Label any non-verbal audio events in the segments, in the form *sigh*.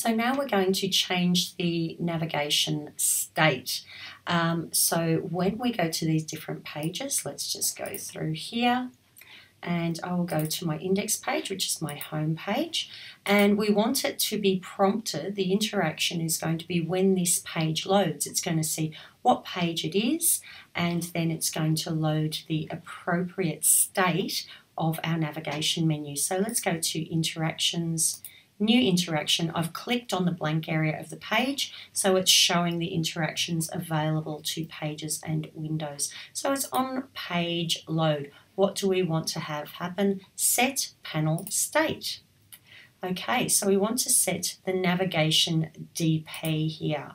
So now we're going to change the navigation state. Um, so when we go to these different pages, let's just go through here and I will go to my index page, which is my home page. And we want it to be prompted. The interaction is going to be when this page loads. It's going to see what page it is, and then it's going to load the appropriate state of our navigation menu. So let's go to interactions, new interaction. I've clicked on the blank area of the page, so it's showing the interactions available to pages and windows. So it's on page load. What do we want to have happen? Set panel state. Okay, so we want to set the navigation DP here.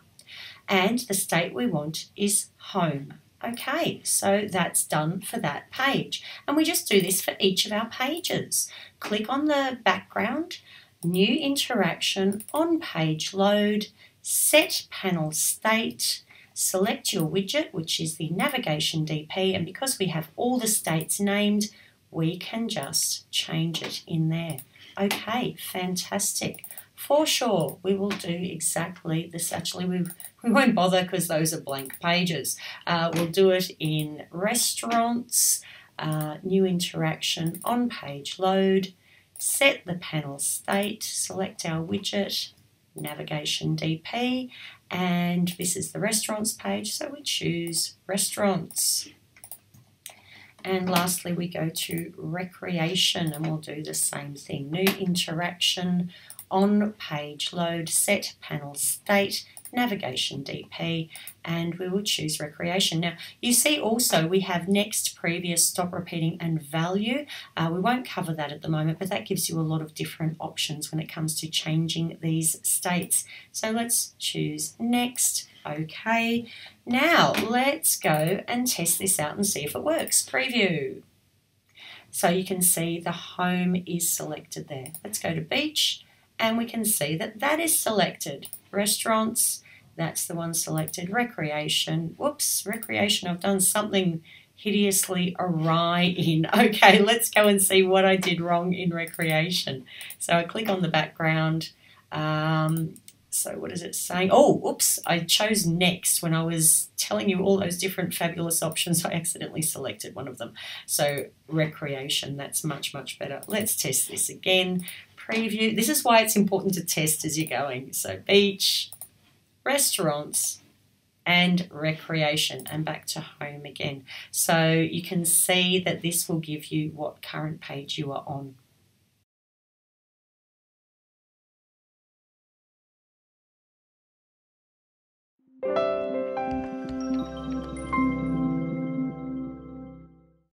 And the state we want is home. Okay, so that's done for that page. And we just do this for each of our pages. Click on the background, new interaction, on page load, set panel state, select your widget, which is the navigation DP, and because we have all the states named, we can just change it in there. Okay, fantastic. For sure, we will do exactly this. Actually, we, we won't bother because those are blank pages. Uh, we'll do it in restaurants, uh, new interaction, on page load, set the panel state, select our widget, navigation DP, and this is the restaurants page, so we choose restaurants. And lastly, we go to recreation and we'll do the same thing. New interaction, on page load, set panel state, navigation DP, and we will choose recreation. Now, you see also we have next, previous, stop repeating, and value. Uh, we won't cover that at the moment, but that gives you a lot of different options when it comes to changing these states. So let's choose next. Okay, now let's go and test this out and see if it works. Preview. So you can see the home is selected there. Let's go to beach and we can see that that is selected. Restaurants, that's the one selected. Recreation, whoops, recreation, I've done something hideously awry in. *laughs* Okay, let's go and see what I did wrong in recreation. So I click on the background. Um, so what is it saying? Oh, oops, I chose next when I was telling you all those different fabulous options. *laughs* I accidentally selected one of them. So recreation, that's much, much better. Let's test this again. Preview. This is why it's important to test as you're going. So beach, restaurants, and recreation and back to home again. So you can see that this will give you what current page you are on.